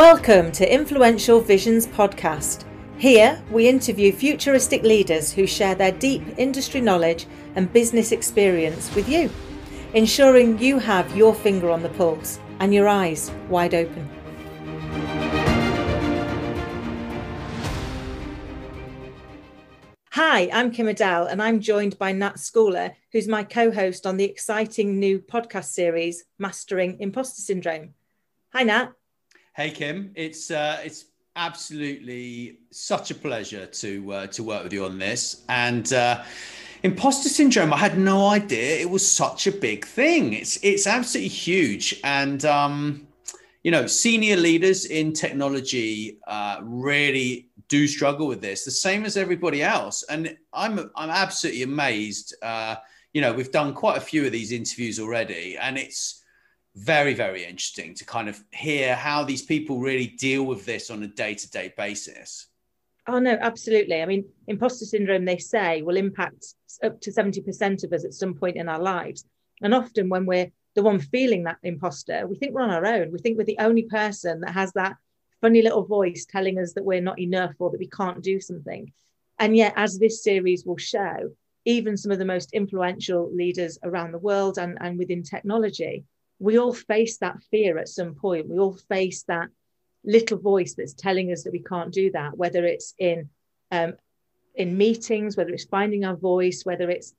Welcome to Influential Visions podcast. Here, we interview futuristic leaders who share their deep industry knowledge and business experience with you, ensuring you have your finger on the pulse and your eyes wide open. Hi, I'm Kim Adele, and I'm joined by Nat Schooler, who's my co host on the exciting new podcast series, Mastering Imposter Syndrome. Hi, Nat. Hey Kim, it's uh, it's absolutely such a pleasure to uh, to work with you on this. And uh, imposter syndrome, I had no idea it was such a big thing. It's it's absolutely huge, and um, you know, senior leaders in technology uh, really do struggle with this, the same as everybody else. And I'm I'm absolutely amazed. Uh, you know, we've done quite a few of these interviews already, and it's very, very interesting to kind of hear how these people really deal with this on a day to day basis. Oh, no, absolutely. I mean, imposter syndrome, they say, will impact up to 70% of us at some point in our lives. And often when we're the one feeling that imposter, we think we're on our own. We think we're the only person that has that funny little voice telling us that we're not enough or that we can't do something. And yet, as this series will show, even some of the most influential leaders around the world and, and within technology we all face that fear at some point. We all face that little voice that's telling us that we can't do that, whether it's in um, in meetings, whether it's finding our voice, whether it's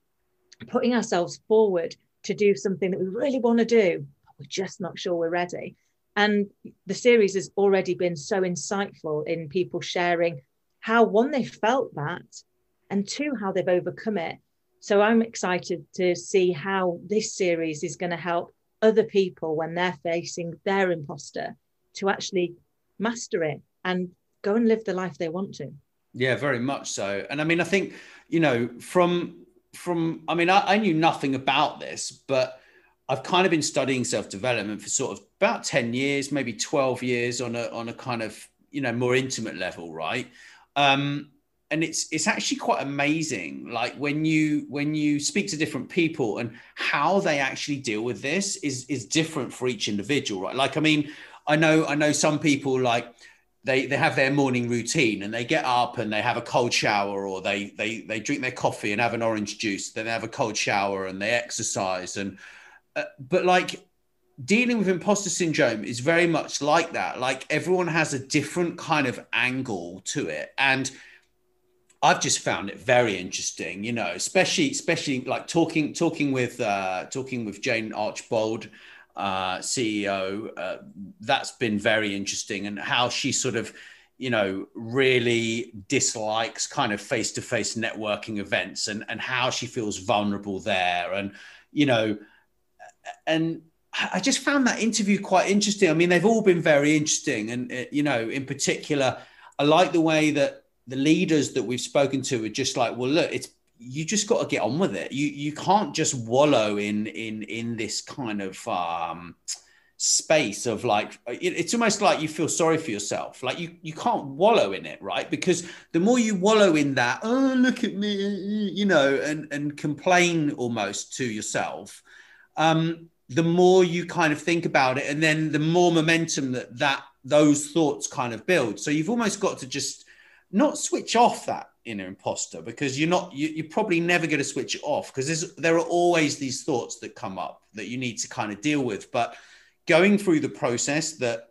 putting ourselves forward to do something that we really want to do, but we're just not sure we're ready. And the series has already been so insightful in people sharing how one they felt that, and two how they've overcome it. So I'm excited to see how this series is going to help other people when they're facing their imposter to actually master it and go and live the life they want to. Yeah very much so. And i mean i think you know from from i mean I, I knew nothing about this but i've kind of been studying self-development for sort of about 10 years maybe 12 years on a on a kind of you know more intimate level right? Um and it's it's actually quite amazing like when you when you speak to different people and how they actually deal with this is is different for each individual right? Like i mean i know i know some people like they they have their morning routine and they get up and they have a cold shower or they they they drink their coffee and have an orange juice then they have a cold shower and they exercise and uh, but like dealing with imposter syndrome is very much like that. Like everyone has a different kind of angle to it. And I've just found it very interesting, you know, especially especially like talking talking with uh, talking with Jayne Archbold, uh, CEO. Uh, that's been very interesting, and how she sort of, you know, really dislikes kind of face to face networking events, and and how she feels vulnerable there, and you know, and I just found that interview quite interesting. I mean, they've all been very interesting, and uh, you know, in particular, I like the way that the leaders that we've spoken to are just like, well, look, it's you just got to get on with it. You you can't just wallow in in in this kind of um, space of like it, it's almost like you feel sorry for yourself. Like you you can't wallow in it, right? Because the more you wallow in that, oh look at me, you know, and and complain almost to yourself. Um, the more you kind of think about it, and then the more momentum that that those thoughts kind of build. So you've almost got to just not switch off that inner imposter because you're not you, you're probably never going to switch it off because there are always these thoughts that come up that you need to kind of deal with. But going through the process that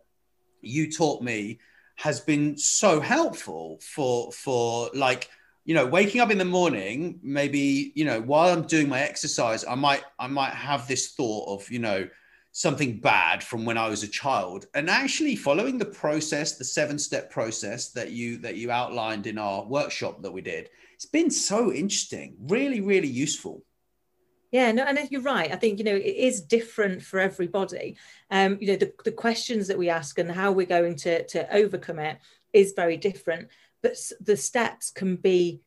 you taught me has been so helpful for for like you know waking up in the morning maybe you know while i'm doing my exercise i might i might have this thought of you know something bad from when I was a child. And actually following the process, the seven step process that you that you outlined in our workshop that we did, it's been so interesting, really, really useful. Yeah, no, and you're right. I think you know it is different for everybody. Um, you know, the, the questions that we ask and how we're going to to overcome it is very different, but the steps can be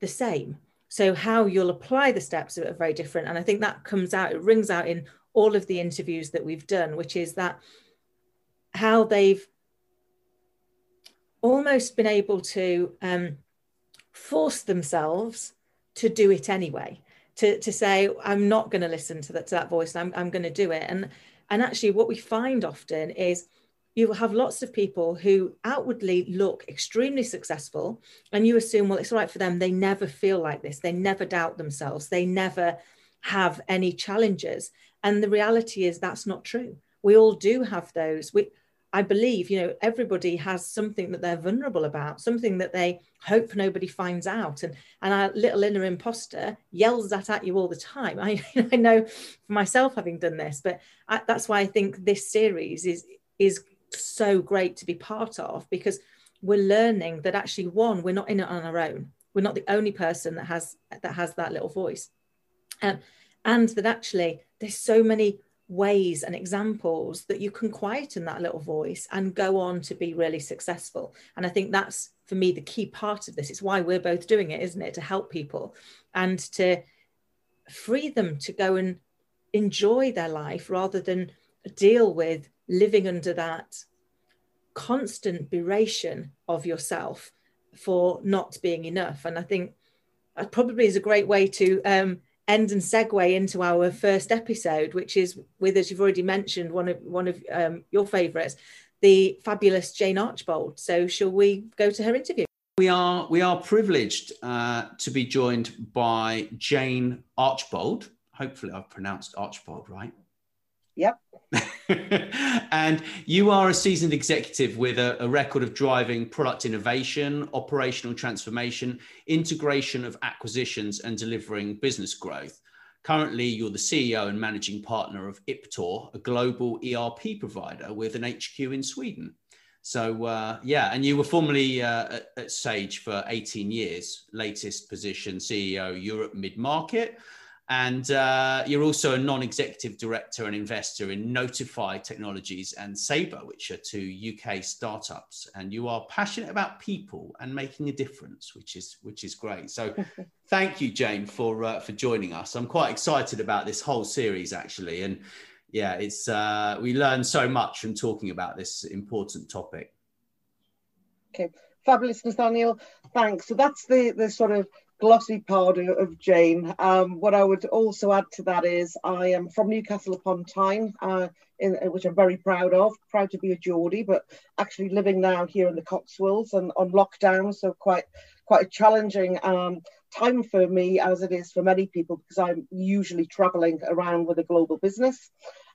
the same. So how you'll apply the steps are very different, and I think that comes out. It rings out in all of the interviews that we've done, which is that how they've almost been able to um, force themselves to do it anyway to, to say i'm not going to listen to that, to that voice i'm, I'm going to do it. And and actually what we find often is you have lots of people who outwardly look extremely successful and you assume well it's all right for them. They never feel like this. They never doubt themselves. They never have any challenges and the reality is that's not true we all do have those we I believe, you know, everybody has something that they're vulnerable about, something that they hope nobody finds out. And, and our little inner imposter yells that at you all the time. I, I know for myself having done this, but I, that's why I think this series is, is so great to be part of because we're learning that actually one, we're not in it on our own. We're not the only person that has that has that little voice. Um, and that actually there's so many ways and examples that you can quieten that little voice and go on to be really successful. And I think that's for me the key part of this. It's why we're both doing it, isn't it? To help people and to free them to go and enjoy their life rather than deal with living under that constant beration of yourself for not being enough. And I think that probably is a great way to um, end and segue into our first episode, which is with, as you've already mentioned, one of one of um, your favourites, the fabulous Jayne Archbold. So, shall we go to her interview? We are we are privileged uh, to be joined by Jayne Archbold. Hopefully, I've pronounced Archbold right. Yep. and you are a seasoned executive with a, a, record of driving product innovation, operational transformation, integration of acquisitions, and delivering business growth. Currently, you're the CEO and managing partner of Iptor, a global ERP provider with an HQ in Sweden. So, uh, yeah, and you were formerly uh, at, at Sage for 18 years, latest position CEO Europe mid market and uh, you're also a non-executive director and investor in Notify Technologies and Sabre, which are two UK startups. And you are passionate about people and making a difference, which is which is great. So, thank you, Jayne, for uh, for joining us. I'm quite excited about this whole series, actually, and yeah, it's uh, we learn so much from talking about this important topic. Okay, fabulous, Nathaniel. Thanks. So that's the the sort of glossy powder of Jayne. Um, what I would also add to that is I am from Newcastle upon Tyne, uh, in, which I'm very proud of. Proud to be a Geordie, but actually living now here in the Cotswolds and on lockdown, so quite quite a challenging um, time for me as it is for many people because I'm usually travelling around with a global business.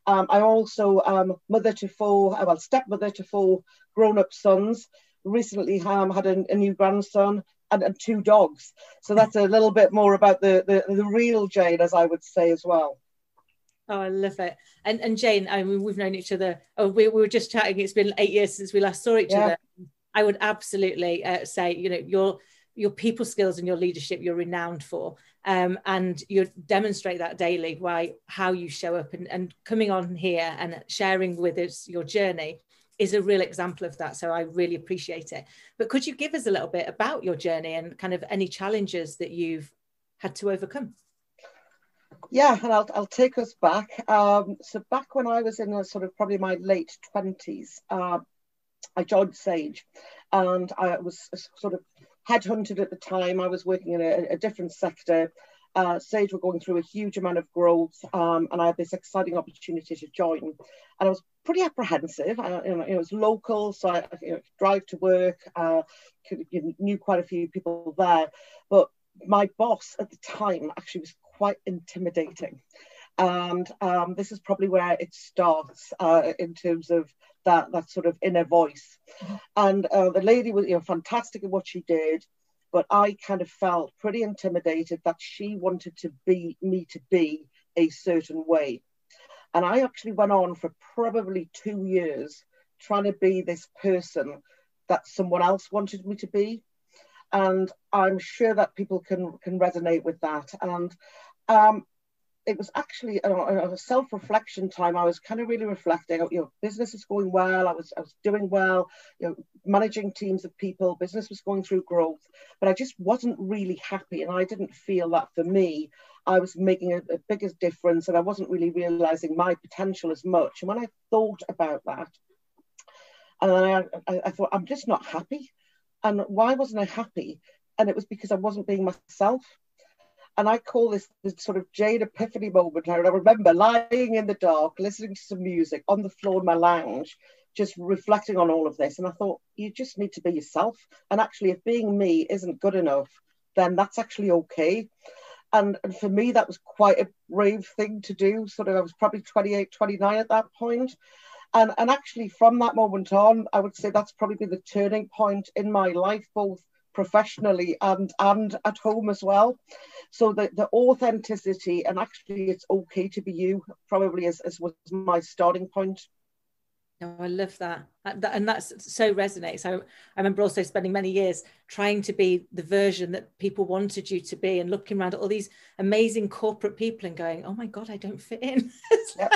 Um, I'm also um, mother to four, well, stepmother to four grown-up sons recently um, had a, a, new grandson and, and two dogs. So that's a little bit more about the, the, the real Jayne, as I would say as well. Oh, I love it. And and Jayne, I mean, we've known each other. Oh, we, we were just chatting. It's been eight years since we last saw each yeah. other. I would absolutely uh, say, you know, your your people skills and your leadership, you're renowned for, um, and you demonstrate that daily why how you show up and, and coming on here and sharing with us your journey is a real example of that. So I really appreciate it. But could you give us a little bit about your journey and kind of any challenges that you've had to overcome? Yeah, and I'll, I'll take us back. Um, so back when I was in a sort of probably my late 20s, uh, I joined Sage and I was sort of headhunted at the time. I was working in a, a different sector uh, Sage were going through a huge amount of growth, um, and I had this exciting opportunity to join. And I was pretty apprehensive. I, you know, it was local, so I you know, drive to work. Uh, could, you knew quite a few people there, but my boss at the time actually was quite intimidating. And um, this is probably where it starts uh, in terms of that that sort of inner voice. And uh, the lady was you know fantastic at what she did but I kind of felt pretty intimidated that she wanted to be me to be a certain way. And I actually went on for probably two years trying to be this person that someone else wanted me to be. And I'm sure that people can can resonate with that. And um, it was actually a, a self-reflection time. I was kind of really reflecting. You know, business is going well. I was I was doing well. You know, managing teams of people. Business was going through growth, but I just wasn't really happy, and I didn't feel that for me, I was making a, a bigger difference, and I wasn't really realizing my potential as much. And when I thought about that, and I, I, I thought I'm just not happy. And why wasn't I happy? And it was because I wasn't being myself and I call this the sort of Jayne Epiphany moment. I remember lying in the dark, listening to some music on the floor in my lounge, just reflecting on all of this. And I thought, you just need to be yourself. And actually, if being me isn't good enough, then that's actually okay. And, and for me, that was quite a brave thing to do. Sort of, I was probably 28, 29 at that point. And, and actually, from that moment on, I would say that's probably been the turning point in my life, both professionally and and at home as well. So the, the authenticity and actually it's okay to be you probably is, is was my starting point. Oh, I love that. And that's so resonates. I, I remember also spending many years trying to be the version that people wanted you to be and looking around at all these amazing corporate people and going, oh my God, I don't fit in. yep.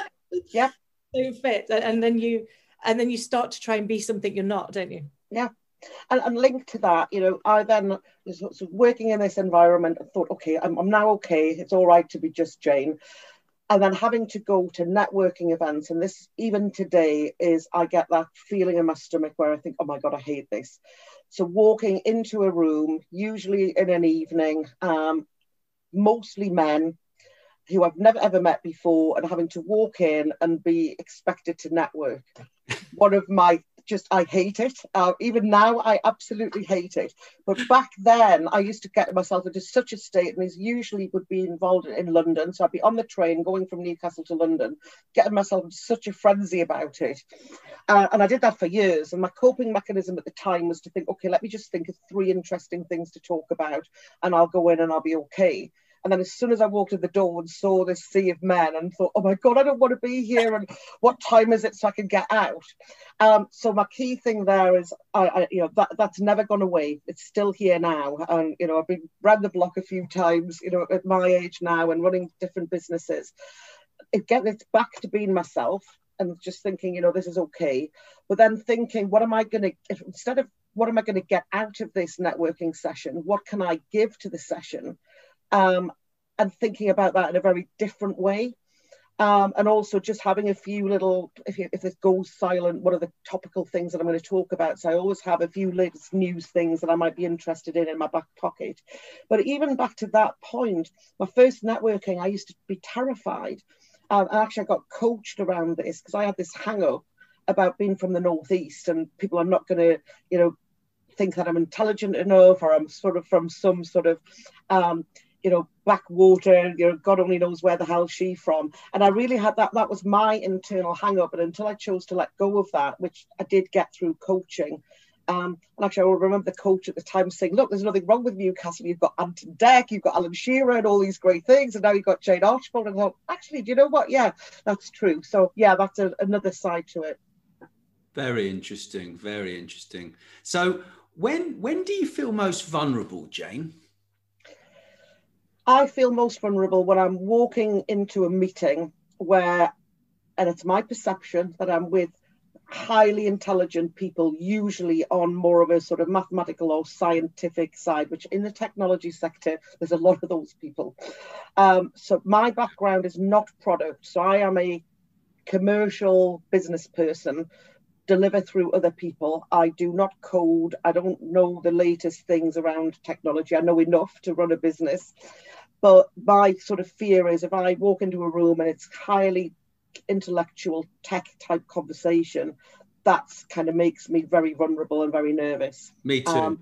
yep. Don't fit. And then you and then you start to try and be something you're not, don't you? Yeah. And, and linked to that, you know, I then was working in this environment and thought, okay, I'm, I'm now okay. It's all right to be just Jayne. And then having to go to networking events and this even today is i get that feeling in my stomach where i think oh my god i hate this. So walking into a room usually in an evening um, mostly men who i've never ever met before and having to walk in and be expected to network. One of my just I hate it. Uh, even now, I absolutely hate it. But back then, I used to get myself into such a state, and is usually would be involved in London. So I'd be on the train going from Newcastle to London, getting myself into such a frenzy about it. Uh, and I did that for years. And my coping mechanism at the time was to think, okay, let me just think of three interesting things to talk about, and I'll go in and I'll be okay. And then as soon as I walked in the door and saw this sea of men and thought, oh my God, I don't want to be here. And what time is it so I can get out? Um, so my key thing there is, I, I, you know, that, that's never gone away. It's still here now. And, you know, I've been around the block a few times, you know, at my age now and running different businesses. Gets it's back to being myself and just thinking, you know, this is okay. But then thinking, what am I going to, instead of what am I going to get out of this networking session? What can I give to the session? Um, and thinking about that in a very different way. Um, and also just having a few little, if, you, if this goes silent, what are the topical things that I'm going to talk about? So I always have a few latest news things that I might be interested in in my back pocket. But even back to that point, my first networking, I used to be terrified. Um, and actually, I got coached around this because I had this hang up about being from the Northeast and people are not going to, you know, think that I'm intelligent enough or I'm sort of from some sort of, um, you know, backwater, you know, God only knows where the hell she from. And I really had that, that was my internal hang up. And until I chose to let go of that, which I did get through coaching, um, and actually, I remember the coach at the time saying, Look, there's nothing wrong with Newcastle. You've got Anton and Dec, you've got Alan Shearer, and all these great things. And now you've got Jayne Archbold. And I thought, Actually, do you know what? Yeah, that's true. So, yeah, that's a, another side to it. Very interesting. Very interesting. So, when when do you feel most vulnerable, Jayne? I feel most vulnerable when I'm walking into a meeting where, and it's my perception that I'm with highly intelligent people, usually on more of a sort of mathematical or scientific side, which in the technology sector, there's a lot of those people. Um, so my background is not product. So I am a commercial business person deliver through other people. I do not code. I don't know the latest things around technology. I know enough to run a business. But my sort of fear is if I walk into a room and it's highly intellectual tech type conversation, that's kind of makes me very vulnerable and very nervous. Me too. Um,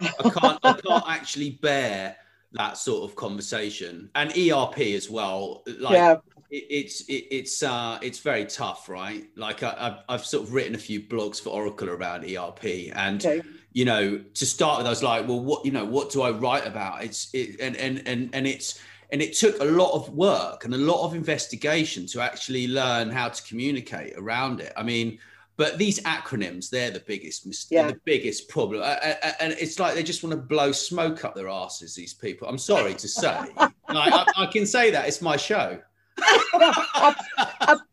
I can't I can't actually bear that sort of conversation and ERP as well. Like yeah. it, it's it, it's uh it's very tough, right? Like I, I've sort of written a few blogs for Oracle around ERP, and okay. you know to start with, I was like, well, what you know, what do I write about? It's it, and and and and it's and it took a lot of work and a lot of investigation to actually learn how to communicate around it. I mean, but these acronyms, they're the biggest mistake, yeah. the biggest problem. and it's like they just want to blow smoke up their asses, these people. I'm sorry to say. like, I, I, can say that. It's my show.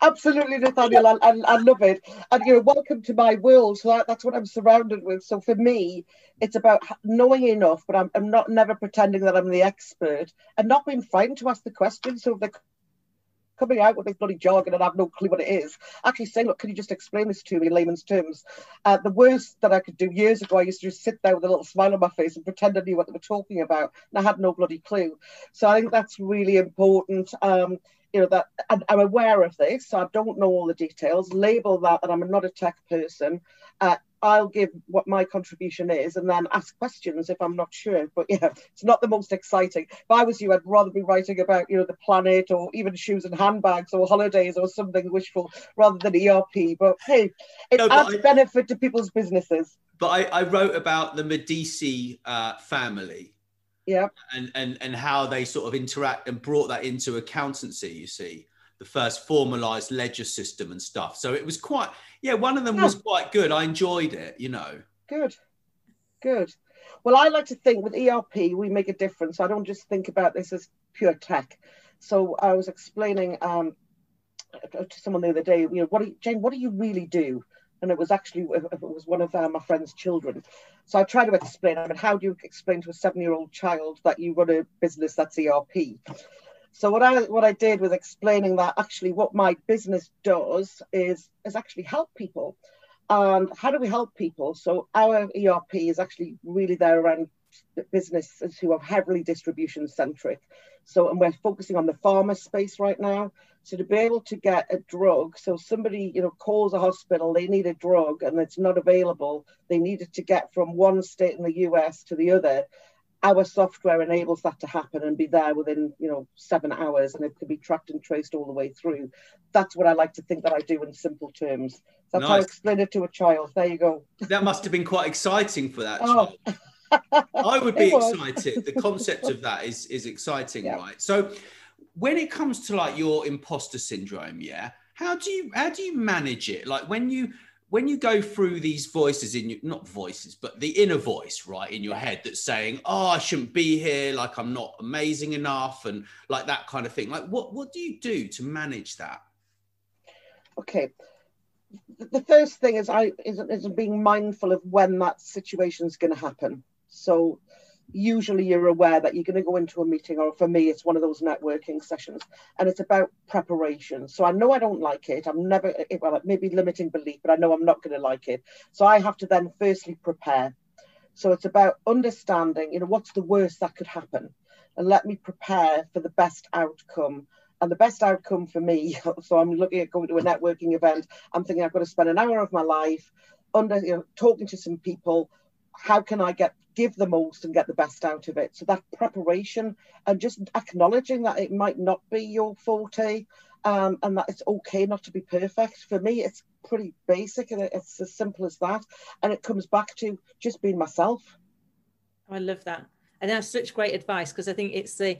Absolutely, Nathaniel. I, I, I, love it. And, you know, welcome to my world. So that's what I'm surrounded with. So for me, it's about knowing enough, but I'm, I'm not never pretending that I'm the expert and not being frightened to ask the questions. So the coming out with this bloody jargon and I have no clue what it is. Actually saying, look, can you just explain this to me in layman's terms? Uh, the worst that I could do years ago, I used to just sit there with a little smile on my face and pretend I knew what they were talking about. And I had no bloody clue. So I think that's really important. Um, you know that I'm, I'm aware of this. So I don't know all the details. Label that that I'm not a tech person. Uh, I'll give what my contribution is and then ask questions if I'm not sure. But yeah, it's not the most exciting. If I was you, I'd rather be writing about, you know, the planet or even shoes and handbags or holidays or something wishful rather than ERP. But hey, it no, adds I, benefit to people's businesses. But I, I wrote about the Medici uh, family. Yeah. And, and and how they sort of interact and brought that into accountancy, you see the first formalized ledger system and stuff. So it was quite, yeah, one of them was quite good. I enjoyed it, you know. Good, good. Well, I like to think with ERP, we make a difference. I don't just think about this as pure tech. So I was explaining um, to someone the other day, you know, what do you, Jayne, what do you really do? And it was actually it was one of uh, my friend's children. So I tried to explain. I mean, how do you explain to a seven-year-old child that you run a business that's ERP? So what I what I did was explaining that actually what my business does is is actually help people. And how do we help people? So our ERP is actually really there around businesses who are heavily distribution centric. So and we're focusing on the pharma space right now. So to be able to get a drug, so somebody you know calls a hospital, they need a drug and it's not available. They need it to get from one state in the US to the other our software enables that to happen and be there within you know seven hours and it can be tracked and traced all the way through. That's what i like to think that i do in simple terms. That's nice. how i explain it to a child. There you go. That must have been quite exciting for that oh. i would be excited. The concept of that is is exciting yeah. right? So when it comes to like your imposter syndrome yeah how do you how do you manage it? Like when you when you go through these voices in your not voices but the inner voice right in your head that's saying oh i shouldn't be here like i'm not amazing enough and like that kind of thing like what what do you do to manage that? Okay. The first thing is i is, is being mindful of when that situation is going to happen. So usually you're aware that you're going to go into a meeting, or for me, it's one of those networking sessions, and it's about preparation. So I know I don't like it. I'm never, eh, eh, well, maybe limiting belief, but I know I'm not going to like it. So I have to then firstly prepare. So it's about understanding, you know, what's the worst that could happen, and let me prepare for the best outcome. And the best outcome for me, so I'm looking at going to a networking event. I'm thinking I've got to spend an hour of my life under, you know, talking to some people. How can I get give the most and get the best out of it. So that preparation and just acknowledging that it might not be your forte um, and that it's okay not to be perfect. For me, it's pretty basic and it's as simple as that. And it comes back to just being myself. I love that. And that's such great advice because I think it's the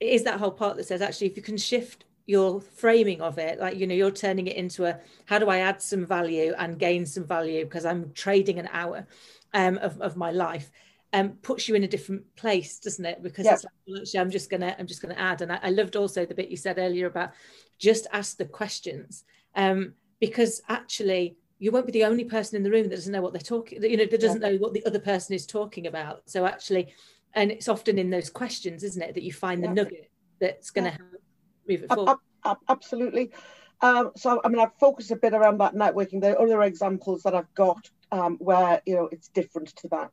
it is that whole part that says actually if you can shift your framing of it like you know you're turning it into a how do i add some value and gain some value because i'm trading an hour um, of, of my life um, puts you in a different place, doesn't it? Because yeah. it's like, well, actually, I'm just gonna I'm just gonna add. And I, I, loved also the bit you said earlier about just ask the questions, um, because actually you won't be the only person in the room that doesn't know what they're talking. You know, that doesn't yeah. know what the other person is talking about. So actually, and it's often in those questions, isn't it, that you find the nugget that's going to help move it forward. Absolutely. Um, so I mean, I've focused a bit around that networking. There are other examples that I've got um, where you know it's different to that.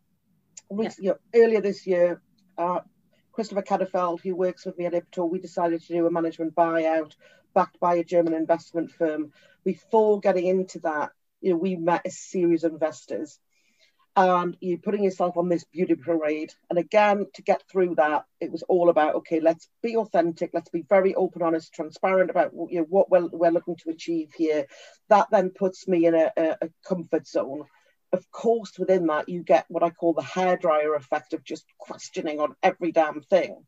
Yeah. You know, earlier this year, uh, Christopher Kadefeld, who works with me at Iptor, we decided to do a management buyout backed by a German investment firm. Before getting into that, you know, we met a series of investors and you're putting yourself on this beauty parade. And again, to get through that, it was all about okay, let's be authentic, let's be very open, honest, transparent about you know what we're, we're looking to achieve here. That then puts me in a, a comfort zone of course, within that, you get what I call the hairdryer effect of just questioning on every damn thing.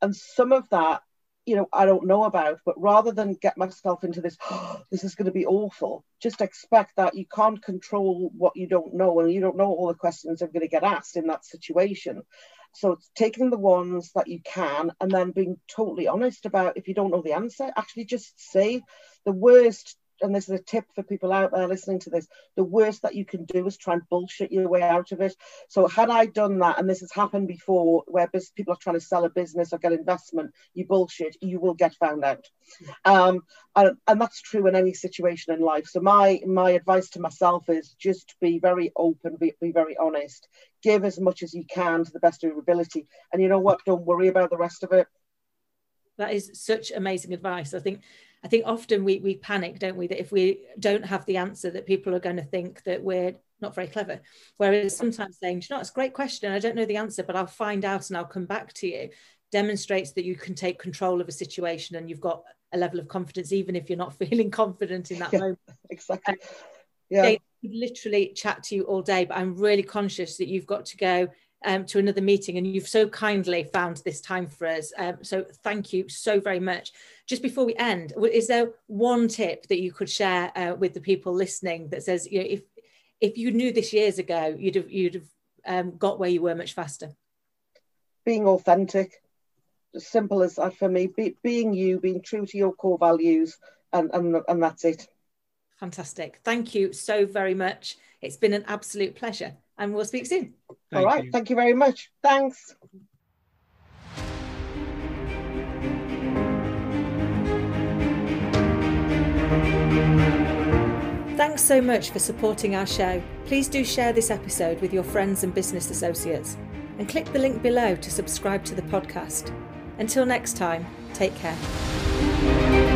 And some of that, you know, I don't know about, but rather than get myself into this, oh, this is going to be awful, just expect that you can't control what you don't know and you don't know all the questions that are going to get asked in that situation. So it's taking the ones that you can and then being totally honest about if you don't know the answer, actually just say the worst and this is a tip for people out there listening to this, the worst that you can do is try and bullshit your way out of it. So had I done that, and this has happened before, where people are trying to sell a business or get investment, you bullshit, you will get found out. Um, and, and that's true in any situation in life. So my my advice to myself is just be very open, be, be very honest, give as much as you can to the best of your ability. And you know what? Don't worry about the rest of it That is such amazing advice. I think I think often we we panic, don't we, that if we don't have the answer, that people are going to think that we're not very clever. Whereas sometimes saying, you know, it's a great question. I don't know the answer, but I'll find out and I'll come back to you demonstrates that you can take control of a situation and you've got a level of confidence, even if you're not feeling confident in that yeah, moment. Exactly. Yeah. They literally chat to you all day, but I'm really conscious that you've got to go um, to another meeting and you've so kindly found this time for us. Um, so thank you so very much. Just before we end, is there one tip that you could share uh, with the people listening that says, you know, if if you knew this years ago, you'd have you'd have um, got where you were much faster? Being authentic, as simple as that for me. Be, being you, being true to your core values, and and and that's it. Fantastic. Thank you so very much. It's been an absolute pleasure, and we'll speak soon. Thank All right. You. Thank you very much. Thanks. Thanks so much for supporting our show. Please do share this episode with your friends and business associates and click the link below to subscribe to the podcast. Until next time, take care.